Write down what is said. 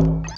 you